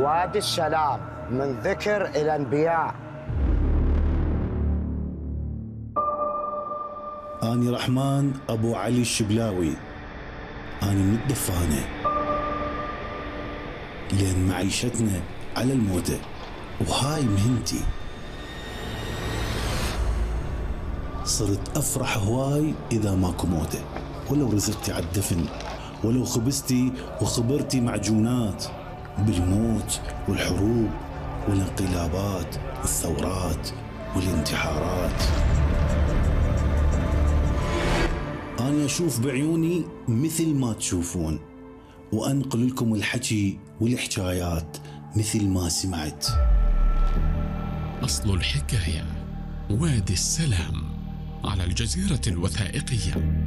وادي السلام من ذكر إلى أنبياء. أني رحمن أبو علي الشبلاوي. أني من الدفانة. لأن معيشتنا على الموتة وهاي مهنتي. صرت أفرح هواي إذا ماكو موتة ولو رزقتي على الدفن ولو خبزتي وخبرتي معجونات بالموت والحروب والانقلابات والثورات والانتحارات. أنا أشوف بعيوني مثل ما تشوفون وأنقل لكم الحكي والحكايات مثل ما سمعت. أصل الحكاية وادي السلام على الجزيرة الوثائقية.